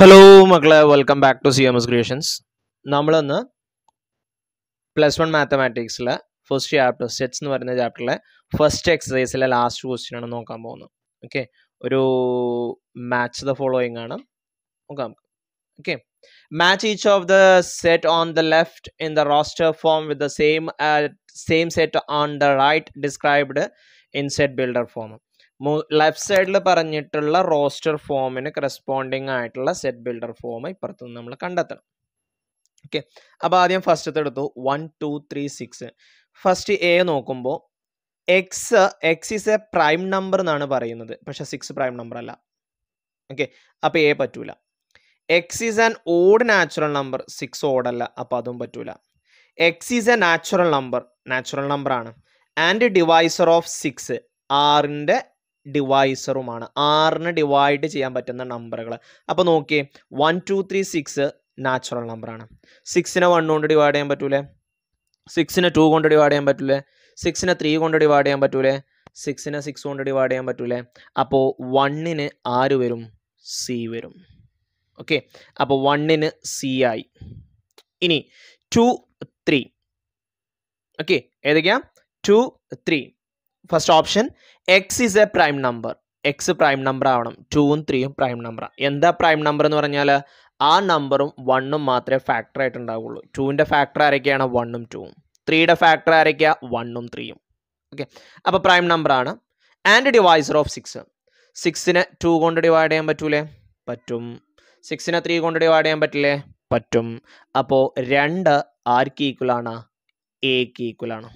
Hello മക്കളെ. Welcome back to C M S creations നമ്മളിന്ന് plus one മാത്തമാറ്റിക്സിലെ first chapter sets എന്ന് പറയുന്ന ചാപ്റ്ററിലെ ഫസ്റ്റ് എക്സസൈസിലെ ലാസ്റ്റ് ക്വസ്റ്റ്യൻ ആണ് നോക്കാൻ പോകുന്നത്. ഓക്കെ ഒരു മാച്ച് ദ ഫോളോയിങ് ആണ്. നോക്കാം. Okay match each of the set on the left in the roster form with the same same set on the right described in set builder form left സൈഡിൽ പറഞ്ഞിട്ടുള്ള roster ഫോമിന് corresponding ആയിട്ടുള്ള set builder form ഇപ്പുറത്ത് നിന്ന് നമ്മൾ കണ്ടെത്തണം. Okay അപ്പോൾ ആദ്യം ഫസ്റ്റത്തെ എടുത്തു. One two three six first A നോക്കുമ്പോൾ X X is a prime number എന്നാണ് പറയുന്നത്. പക്ഷേ സിക്സ് പ്രൈം നമ്പർ അല്ല. ഓക്കെ അപ്പോൾ എ പറ്റൂല. X is an odd natural number six ഓഡല്ല അപ്പോൾ അതും പറ്റൂല. X is a natural number natural number ആണ്. ആൻഡ് ഡിവൈസർ ഓഫ് സിക്സ് ആറിന്റെ ഡിവൈസറുമാണ് ആറിന് ഡിവൈഡ് ചെയ്യാൻ പറ്റുന്ന നമ്പറുകൾ അപ്പോൾ നോക്കിയേ one two three six natural നമ്പറാണ് സിക്സിനെ വൺ കൊണ്ട് ഡിവൈഡ് ചെയ്യാൻ പറ്റൂലേ? സിക്സിനെ ടു കൊണ്ട് ഡിവൈഡ് ചെയ്യാൻ പറ്റൂലേ? സിക്സിനെ ത്രീ കൊണ്ട് ഡിവൈഡ് ചെയ്യാൻ പറ്റൂലേ? സിക്സിനെ സിക്സ് കൊണ്ട് ഡിവൈഡ് ചെയ്യാൻ പറ്റൂലേ? അപ്പോൾ വണ്ണിന് ആര് വരും? സി വരും. ഓക്കെ അപ്പോൾ വണ്ണിന് സി ആയി. ഇനി ടു ത്രീ ഓക്കെ ഏതൊക്കെയാ? Two three first option X is a prime number X prime number ആവണം. ടൂവും ത്രീയും പ്രൈം നമ്പറാണ് എന്താ പ്രൈം നമ്പർ എന്ന് പറഞ്ഞാൽ ആ നമ്പറും വണ്ണും മാത്രമേ ഫാക്ടർ ആയിട്ട് ഉണ്ടാവുള്ളൂ. ടൂവിന്റെ ഫാക്ടർ ആരൊക്കെയാണ്? വണ്ണും ടൂവും ത്രീയുടെ ഫാക്ടർ ആരൊക്കെയാ? വണ്ണും ത്രീയും ഓക്കെ അപ്പോൾ പ്രൈം നമ്പർ ആണ്. ആൻഡ് ഡിവൈസർ ഓഫ് സിക്സ് സിക്സിനെ ടു കൊണ്ട് ഡിവൈഡ് ചെയ്യാൻ പറ്റൂലേ? പറ്റും. സിക്സിനെ ത്രീ കൊണ്ട് ഡിവൈഡ് ചെയ്യാൻ പറ്റില്ലേ? പറ്റും. അപ്പോൾ രണ്ട് ആർക്ക് ഈക്വൽ ആണ്? എക്ക് ഈക്വൽ ആണ്.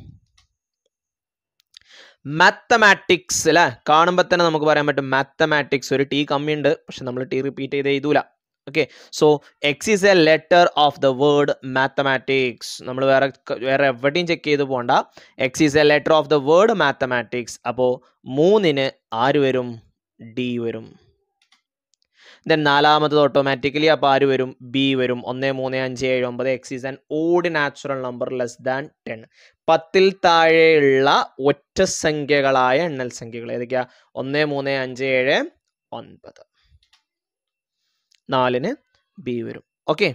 മാത്തമാറ്റിക്സ് അല്ലേ കാണുമ്പോൾ തന്നെ നമുക്ക് പറയാൻ പറ്റും മാത്തമാറ്റിക്സ് ഒരു ടി കമ്മിയുണ്ട്. പക്ഷെ നമ്മൾ ടി റിപ്പീറ്റ് ചെയ്ത് എഴുതൂല okay so X is a letter of the word mathematics നമ്മൾ വേറെ വേറെ എവിടെയും ചെക്ക് ചെയ്ത് പോകണ്ട X is a letter of the word mathematics അപ്പോൾ മൂന്നിന് ആര് വരും? ഡി വരും. ദെൻ നാലാമത്തത് ഓട്ടോമാറ്റിക്കലി അപ്പോൾ ആര് വരും? ബി വരും. ഒന്ന് മൂന്ന് അഞ്ച് ഏഴ് ഒമ്പത് X is an odd natural number less than ten പത്തിൽ താഴെയുള്ള ഒറ്റ സംഖ്യകളായ എണ്ണൽ സംഖ്യകൾ ഏതൊക്കെയാ? ഒന്ന് മൂന്ന് അഞ്ച് ഏഴ് ഒൻപത്. നാലിന് ബി വരും. ഓക്കെ